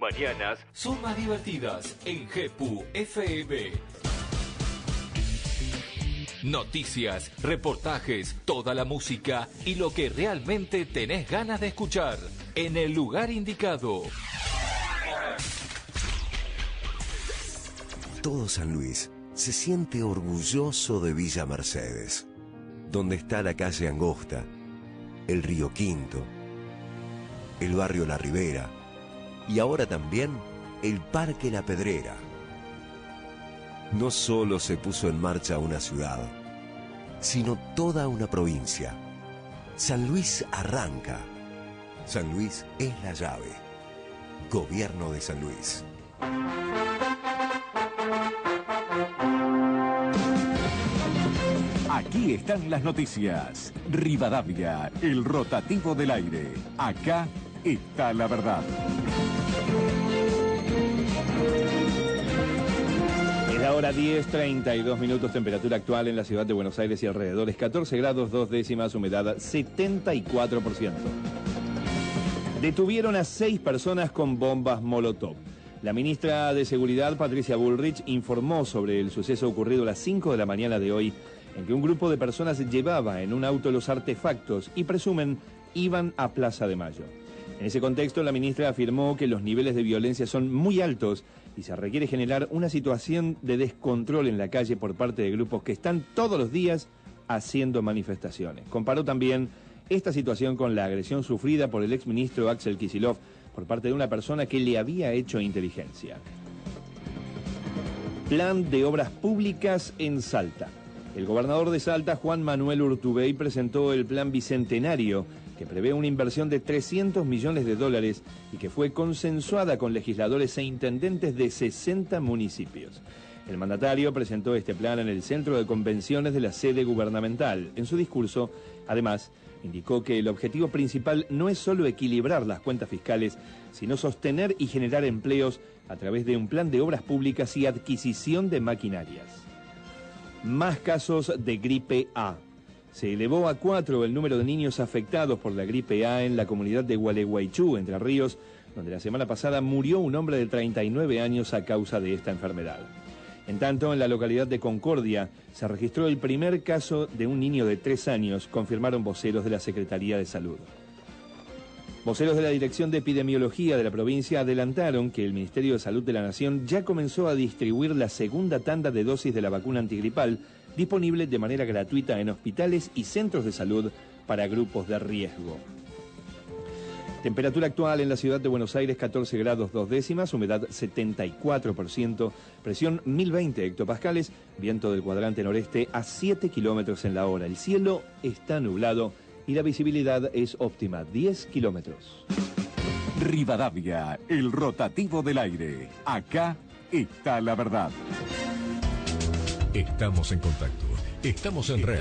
mañanas son más divertidas en GEPU FM. Noticias, reportajes, toda la música y lo que realmente tenés ganas de escuchar en el lugar indicado. Todo San Luis se siente orgulloso de Villa Mercedes, donde está la calle Angosta, el río Quinto, el barrio La Ribera y ahora también el Parque La Pedrera. No solo se puso en marcha una ciudad, sino toda una provincia. San Luis arranca. San Luis es la llave. Gobierno de San Luis. Aquí están las noticias. Rivadavia, el rotativo del aire. Acá está la verdad. Hora 10, 32 minutos, temperatura actual en la ciudad de Buenos Aires y alrededores, 14 grados, dos décimas, humedad 74%. Detuvieron a seis personas con bombas Molotov. La ministra de Seguridad, Patricia Bullrich, informó sobre el suceso ocurrido a las 5 de la mañana de hoy, en que un grupo de personas llevaba en un auto los artefactos y presumen iban a Plaza de Mayo. En ese contexto, la ministra afirmó que los niveles de violencia son muy altos y se requiere generar una situación de descontrol en la calle por parte de grupos que están todos los días haciendo manifestaciones. Comparó también esta situación con la agresión sufrida por el exministro Axel Kisilov por parte de una persona que le había hecho inteligencia. Plan de obras públicas en Salta. El gobernador de Salta, Juan Manuel Urtubey, presentó el plan bicentenario que prevé una inversión de 300 millones de dólares y que fue consensuada con legisladores e intendentes de 60 municipios. El mandatario presentó este plan en el centro de convenciones de la sede gubernamental. En su discurso, además, indicó que el objetivo principal no es solo equilibrar las cuentas fiscales, sino sostener y generar empleos a través de un plan de obras públicas y adquisición de maquinarias. Más casos de gripe A. Se elevó a cuatro el número de niños afectados por la gripe A en la comunidad de Gualeguaychú, Entre Ríos, donde la semana pasada murió un hombre de 39 años a causa de esta enfermedad. En tanto, en la localidad de Concordia se registró el primer caso de un niño de tres años, confirmaron voceros de la Secretaría de Salud. Voceros de la Dirección de Epidemiología de la provincia adelantaron que el Ministerio de Salud de la Nación ya comenzó a distribuir la segunda tanda de dosis de la vacuna antigripal, disponible de manera gratuita en hospitales y centros de salud para grupos de riesgo. Temperatura actual en la ciudad de Buenos Aires 14 grados dos décimas, humedad 74%, presión 1020 hectopascales, viento del cuadrante noreste a 7 kilómetros en la hora. El cielo está nublado y la visibilidad es óptima, 10 kilómetros. Rivadavia, el rotativo del aire. Acá está la verdad. Estamos en contacto. Estamos en red.